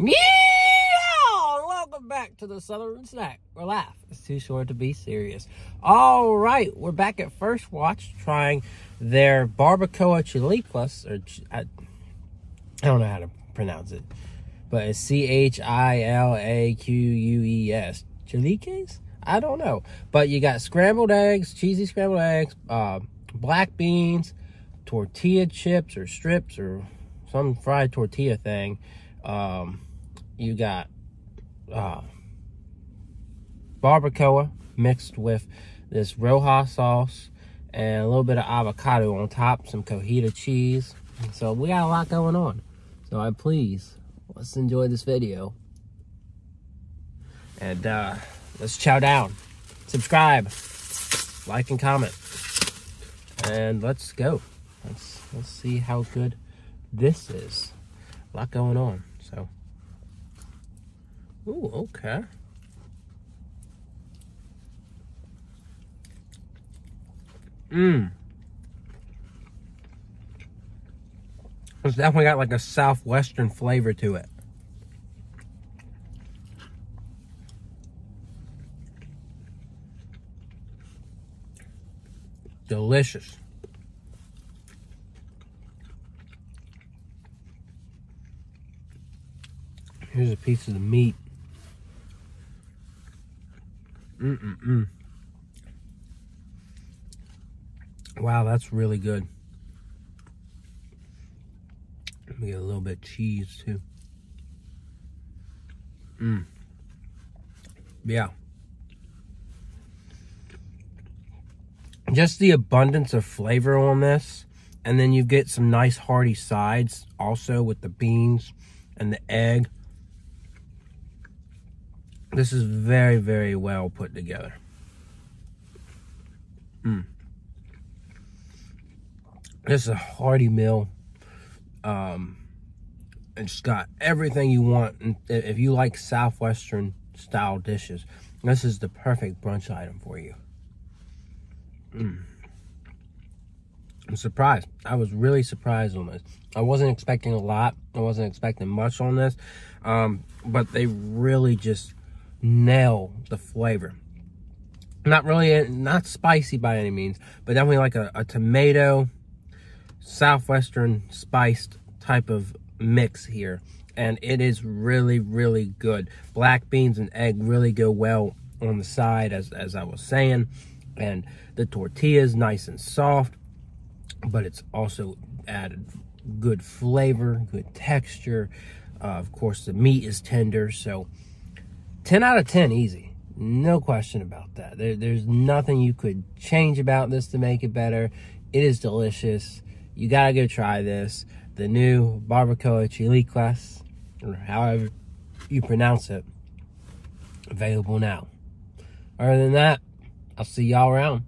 Yeah! Welcome back to the Southern Snack. Or laugh. It's too short to be serious. All right, we're back at First Watch trying their barbacoa chilaquiles, or I, I don't know how to pronounce it, but it's C H I L A Q U E S. Chilaquiles? I don't know. But you got scrambled eggs, cheesy scrambled eggs, uh, black beans, tortilla chips or strips or some fried tortilla thing. Um, you got uh, barbacoa mixed with this Roja sauce and a little bit of avocado on top, some cojita cheese. So we got a lot going on. So I please let's enjoy this video. And uh, let's chow down. Subscribe, like and comment. And let's go. Let's let's see how good this is. A lot going on. So Ooh, okay. Mmm. It's definitely got like a southwestern flavor to it. Delicious. Here's a piece of the meat. Mm-mm-mm. Wow, that's really good. Let me get a little bit cheese too. Mmm. Yeah. Just the abundance of flavor on this. And then you get some nice hearty sides also with the beans and the egg. This is very, very well put together. Mm. This is a hearty meal. Um, it's got everything you want. If you like Southwestern style dishes, this is the perfect brunch item for you. Mm. I'm surprised. I was really surprised on this. I wasn't expecting a lot. I wasn't expecting much on this. Um, but they really just nail the flavor. Not really, not spicy by any means, but definitely like a, a tomato, southwestern spiced type of mix here. And it is really, really good. Black beans and egg really go well on the side, as, as I was saying. And the tortilla is nice and soft, but it's also added good flavor, good texture. Uh, of course, the meat is tender, so 10 out of 10 easy. No question about that. There, there's nothing you could change about this to make it better. It is delicious. You gotta go try this. The new Barbacoa Chilaquiles, or however you pronounce it, available now. Other than that, I'll see y'all around.